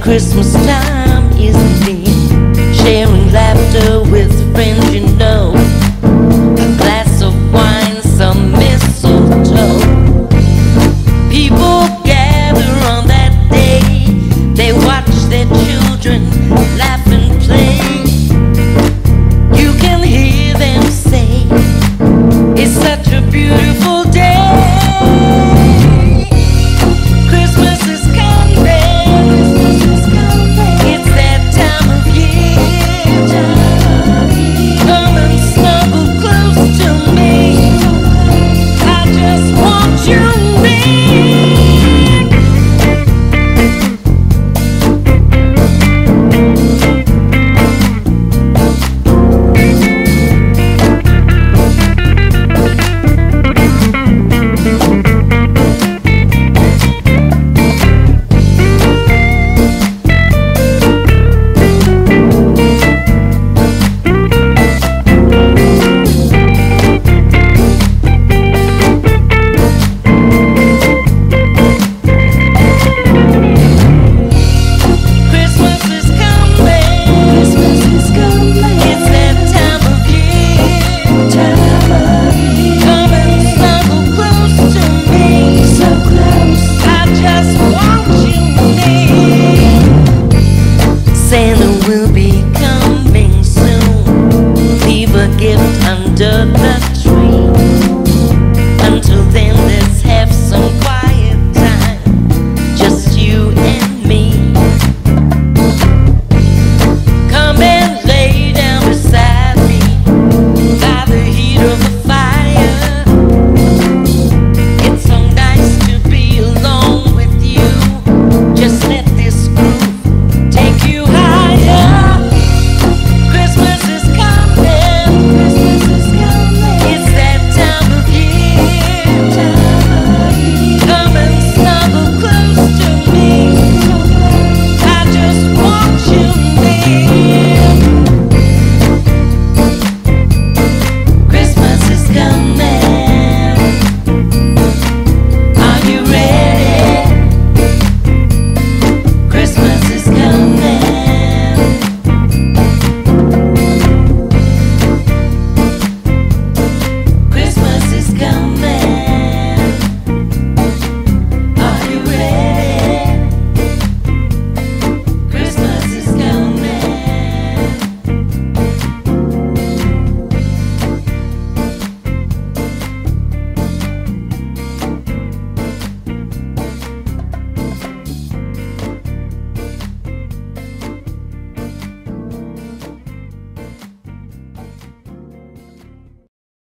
Christmas time is near. Sharing laughter with friends you know.